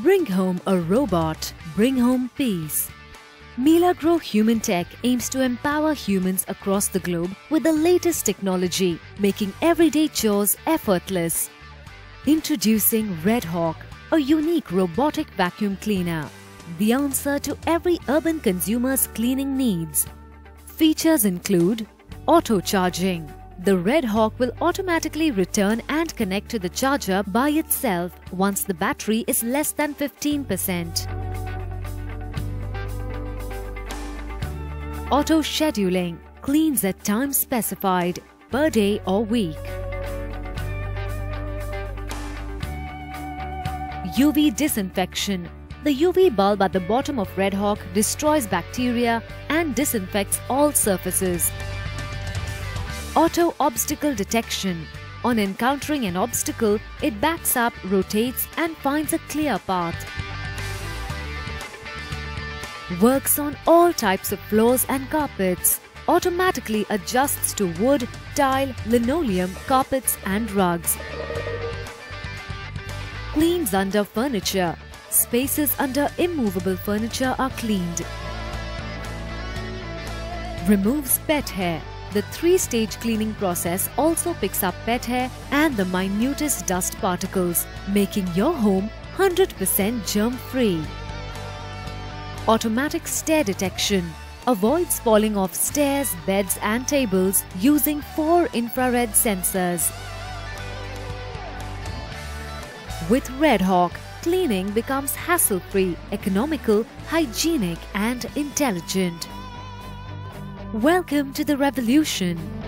Bring home a robot, bring home peace. Milagrow Human Tech aims to empower humans across the globe with the latest technology, making everyday chores effortless. Introducing Red Hawk, a unique robotic vacuum cleaner. The answer to every urban consumer's cleaning needs. Features include auto charging. The Red Hawk will automatically return and connect to the charger by itself once the battery is less than 15%. Auto scheduling cleans at times specified per day or week. UV disinfection the UV bulb at the bottom of Red Hawk destroys bacteria and disinfects all surfaces. Auto obstacle detection. On encountering an obstacle, it backs up, rotates and finds a clear path. Works on all types of floors and carpets. Automatically adjusts to wood, tile, linoleum, carpets and rugs. Cleans under furniture. Spaces under immovable furniture are cleaned. Removes pet hair. The three-stage cleaning process also picks up pet hair and the minutest dust particles, making your home 100% germ-free. Automatic stair detection avoids falling off stairs, beds and tables using four infrared sensors. With Red Hawk, cleaning becomes hassle-free, economical, hygienic and intelligent. Welcome to the revolution.